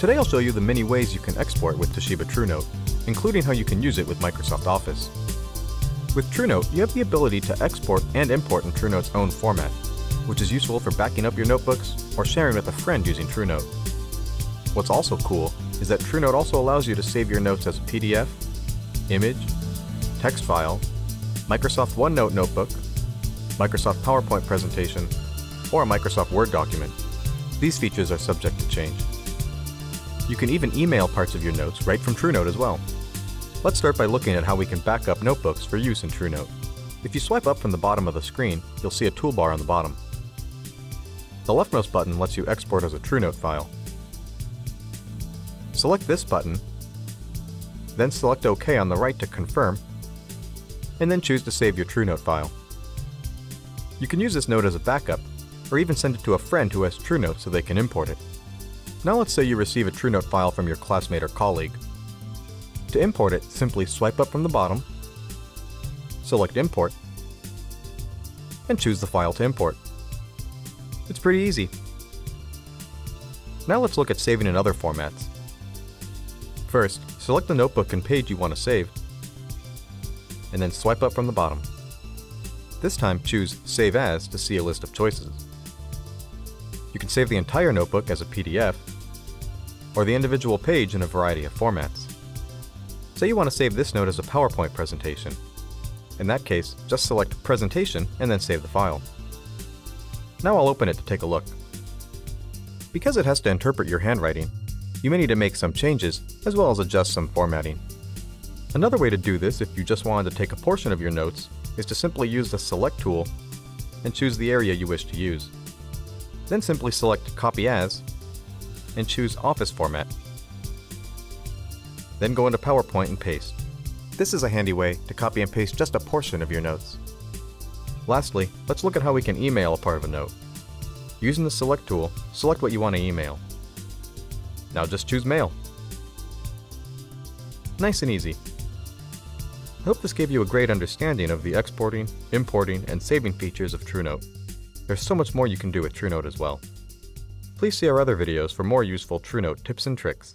Today I'll show you the many ways you can export with Toshiba TruNote, including how you can use it with Microsoft Office. With TruNote, you have the ability to export and import in TruNote's own format, which is useful for backing up your notebooks or sharing with a friend using TruNote. What's also cool is that TruNote also allows you to save your notes as a PDF, image, text file, Microsoft OneNote notebook, Microsoft PowerPoint presentation, or a Microsoft Word document. These features are subject to change. You can even email parts of your notes right from TruNote as well. Let's start by looking at how we can back up notebooks for use in TruNote. If you swipe up from the bottom of the screen, you'll see a toolbar on the bottom. The leftmost button lets you export as a TruNote file. Select this button, then select OK on the right to confirm, and then choose to save your TruNote file. You can use this note as a backup, or even send it to a friend who has TruNote so they can import it. Now let's say you receive a TruNote file from your classmate or colleague. To import it, simply swipe up from the bottom, select Import, and choose the file to import. It's pretty easy. Now let's look at saving in other formats. First, select the notebook and page you want to save, and then swipe up from the bottom. This time choose Save As to see a list of choices. You can save the entire notebook as a PDF, or the individual page in a variety of formats. Say you want to save this note as a PowerPoint presentation. In that case, just select Presentation and then save the file. Now I'll open it to take a look. Because it has to interpret your handwriting, you may need to make some changes, as well as adjust some formatting. Another way to do this if you just wanted to take a portion of your notes is to simply use the Select tool and choose the area you wish to use. Then simply select Copy As and choose Office Format. Then go into PowerPoint and paste. This is a handy way to copy and paste just a portion of your notes. Lastly, let's look at how we can email a part of a note. Using the Select tool, select what you want to email. Now just choose Mail. Nice and easy. I hope this gave you a great understanding of the exporting, importing, and saving features of TruNote. There's so much more you can do with TruNote as well. Please see our other videos for more useful TruNote tips and tricks.